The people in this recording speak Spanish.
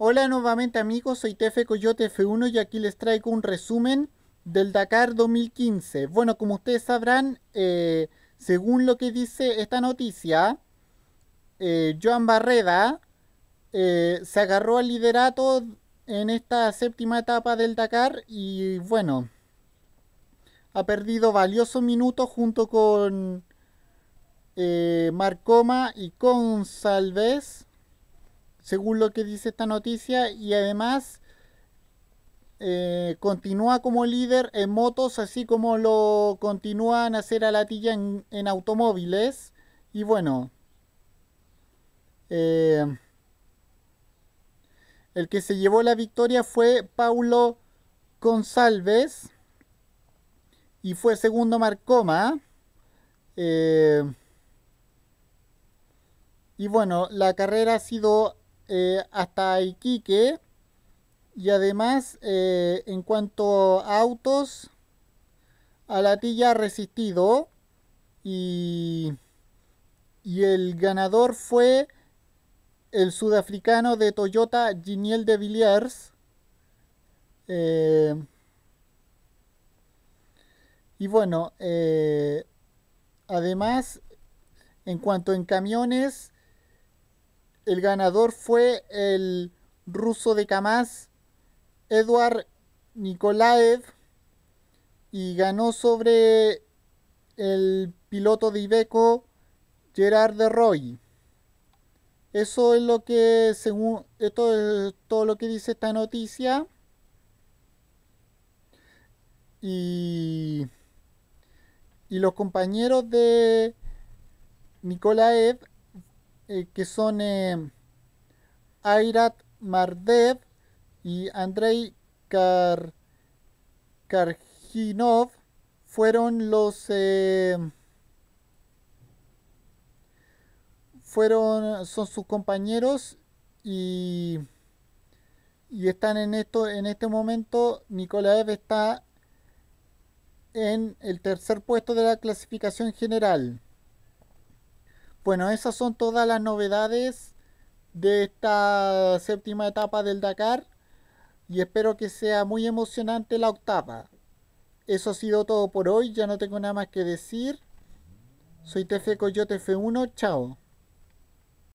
Hola nuevamente amigos, soy TF Coyote F1 y aquí les traigo un resumen del Dakar 2015. Bueno, como ustedes sabrán, eh, según lo que dice esta noticia, eh, Joan Barreda eh, se agarró al liderato en esta séptima etapa del Dakar y bueno, ha perdido valiosos minutos junto con Marcoma y con Salves según lo que dice esta noticia, y además eh, continúa como líder en motos, así como lo continúan a hacer a Latilla en, en automóviles. Y bueno, eh, el que se llevó la victoria fue Paulo González y fue segundo Marcoma. Eh, y bueno, la carrera ha sido eh, hasta Iquique. Y además, eh, en cuanto a autos, a la tilla resistido. Y, y el ganador fue el sudafricano de Toyota, Giniel de Villiers. Eh, y bueno, además, en cuanto en camiones, el ganador fue el ruso de Kamaz, Eduard Nikolaev, y ganó sobre el piloto de Ibeco, Gerard de Roy. Eso es lo que, según esto es todo lo que dice esta noticia. Y, y los compañeros de Nikolaev eh, que son eh, Airat Mardev y Andrei Kar Karjinov fueron los eh, fueron son sus compañeros y y están en esto en este momento Nikolaev está en el tercer puesto de la clasificación general. Bueno, esas son todas las novedades de esta séptima etapa del Dakar y espero que sea muy emocionante la octava. Eso ha sido todo por hoy, ya no tengo nada más que decir. Soy TF Coyote F1, chao.